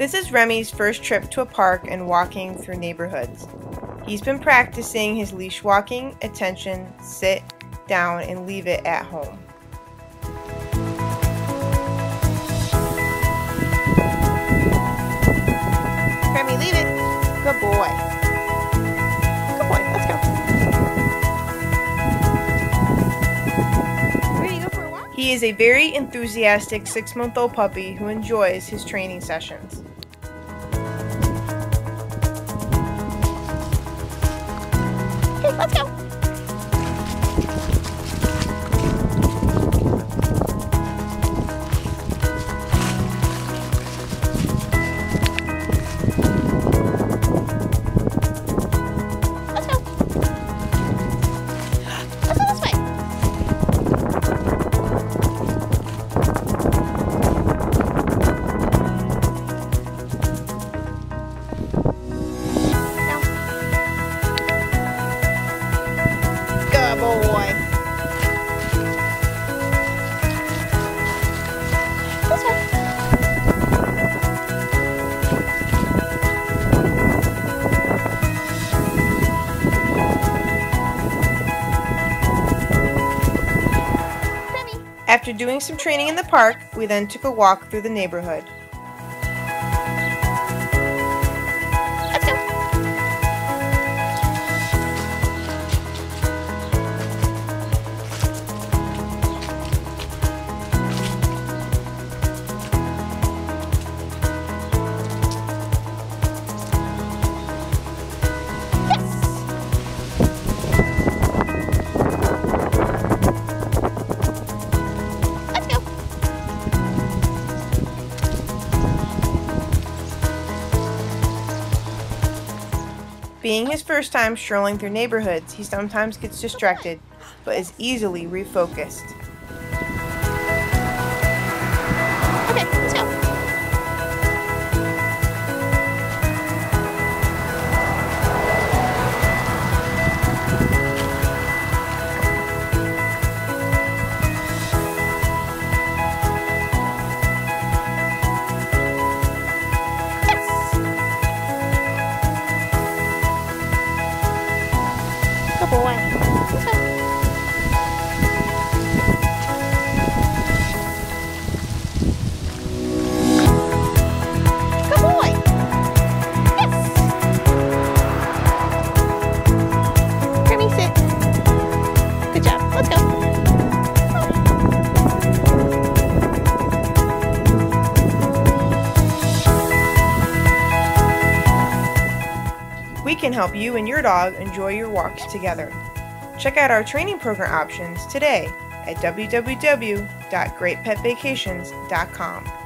This is Remmy's first trip to a park and walking through neighborhoods. He's been practicing his leash walking, attention, sit, down, and leave it at home. Remmy, leave it. Good boy. Good boy, let's go. Ready to go for a walk? He is a very enthusiastic six-month-old puppy who enjoys his training sessions. After doing some training in the park, we then took a walk through the neighborhood. Being his first time strolling through neighborhoods, he sometimes gets distracted, but is easily refocused. Okay, let's go. We can help you and your dog enjoy your walks together. Check out our training program options today at www.greatpetvacations.com.